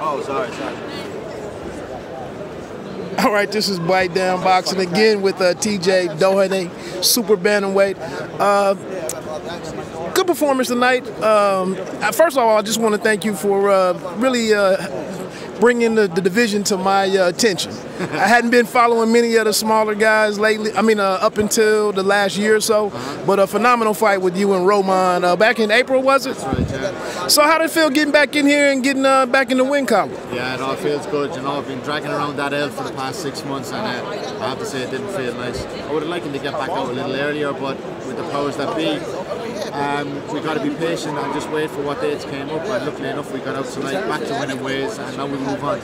Oh, sorry, sorry. All right, this is Bite Down Boxing again with uh, TJ Doheny, super bantamweight. Uh, good performance tonight. Um, first of all, I just want to thank you for uh, really uh, bringing the, the, division to my uh, attention. I hadn't been following many of the smaller guys lately. I mean, uh, up until the last year or so. But a phenomenal fight with you and Roman uh, back in April, was it? That's right, yeah. So how did it feel getting back in here and getting uh, back in the win column? Yeah, it all feels good. You know, I've been dragging around that L for the past six months, and uh, I have to say it didn't feel nice. I would have liked him to get back out a little earlier, but with the powers that be, um, we got to be patient and just wait for what dates came up. And luckily enough, we got out tonight, back to winning ways, and now we move on.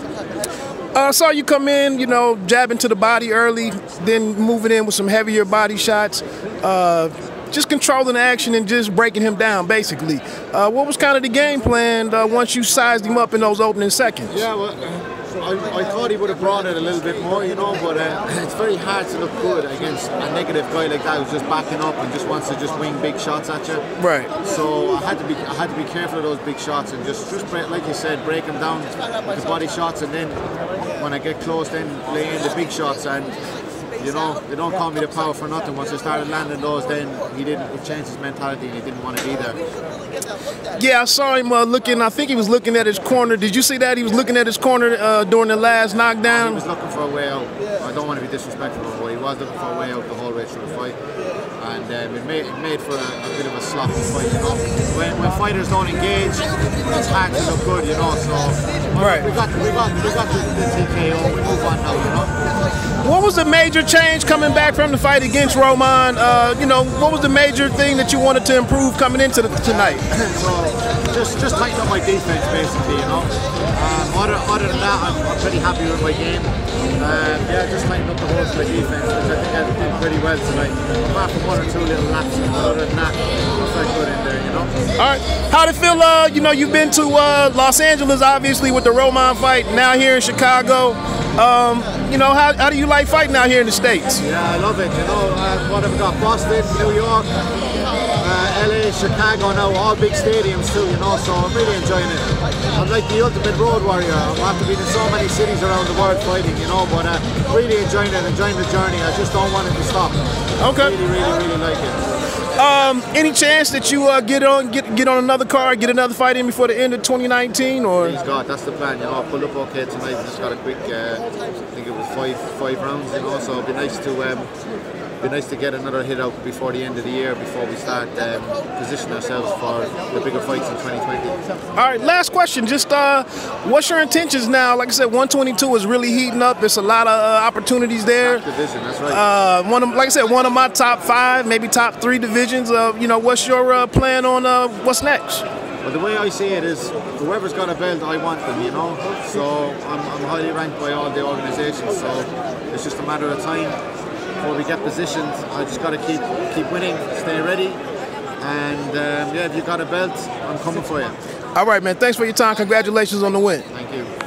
I uh, saw you come in, you know, jabbing to the body early, then moving in with some heavier body shots. Uh, just controlling the action and just breaking him down, basically. Uh, what was kind of the game plan uh, once you sized him up in those opening seconds? Yeah, well, I, I, thought he would have brought it a little bit more, you know, but uh, it's very hard to look good against a negative guy like that who's just backing up and just wants to just wing big shots at you. Right. So I had to be I had to be careful of those big shots and just just break, like you said, break them down with the body shots, and then when I get close, then lay in the big shots and you know, they don't call me the power for nothing. Once I started landing those, then he didn't he changed his mentality and he didn't want to be there. Yeah, I saw him uh, looking. I think he was looking at his corner. Did you see that? He was looking at his corner uh, during the last knockdown. He was looking for a way out. I don't want to be disrespectful, but he was looking for a way out the whole way through the fight and um, it, made, it made for a, a, bit of a sloppy fight, you know. When, when fighters don't engage, it's hard to look good, you know. So right. we got we got we got the, the TKO. We move on now, you know. What was the major change coming back from the fight against Roman? Uh, you know, what was the major thing that you wanted to improve coming into the, tonight? so just just tighten up my defense, basically, you know. Um, other, other than that, I'm, I'm pretty happy with my game. Um, yeah, just tighten up the holes of my defense, which I think I did pretty well tonight. Apart from one or two little but other than that, I good in there, you know. All right. How did it feel? Uh, you know, you've been to uh, Los Angeles, obviously, with the Roman fight. Now here in Chicago. Um, you know, how, how do you like fighting out here in the States? Yeah, I love it. You know, uh, what have we got? Boston, New York, LA, Chicago now, all big stadiums too, you know, so I'm really enjoying it. I'm like the ultimate road warrior. After being in so many cities around the world fighting, you know, but uh, really enjoying it, enjoying the journey. I just don't want it to stop. Okay. Really, really, really like it. Um, any chance that you uh, get on get get on another card, get another fight in before the end of 2019, or? Please God, that's the plan. You know, I'll pull up okay tonight. We just got a quick, uh, I think it was five five rounds. You know, so it'd be nice to um, be nice to get another hit out before the end of the year, before we start um, positioning ourselves for the bigger fights in 2020. All right, last question. Just uh, what's your intentions now? Like I said, 122 is really heating up. There's a lot of uh, opportunities there. Top division, that's right. Uh, one of, like I said, one of my top five, maybe top three divisions. Of you know, what's your uh, plan on uh, what's next? Well, the way I see it is, whoever's got a belt, I want them, you know. So I'm, I'm highly ranked by all the organisations. So it's just a matter of time before we get positioned. I just got to keep keep winning, stay ready, and um, yeah, if you got a belt, I'm coming for you. All right, man. Thanks for your time. Congratulations on the win. Thank you.